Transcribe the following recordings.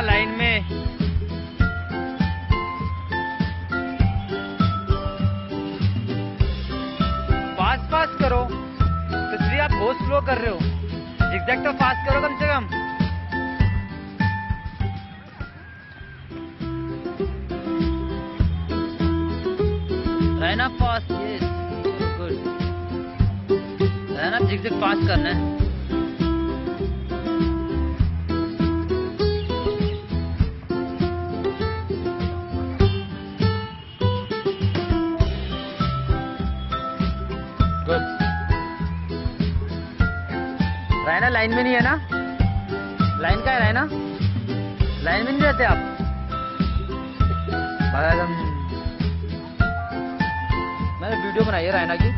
था लाइन में। Fast fast करो। तो श्री आप बहुत स्लो कर रहे हो। एग्जैक्ट तो फास्ट करो कम से कम। रहना फास्ट गुड रहना जिग फास्ट करना है। रायना लाइन में नहीं है ना? लाइन का है रायना लाइन में नहीं रहते आप? मैंने वीडियो बनाई है रायना की।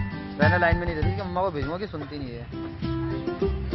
रायना लाइन में नहीं रहती मम्मा को भेजूँगा कि सुनती नहीं है।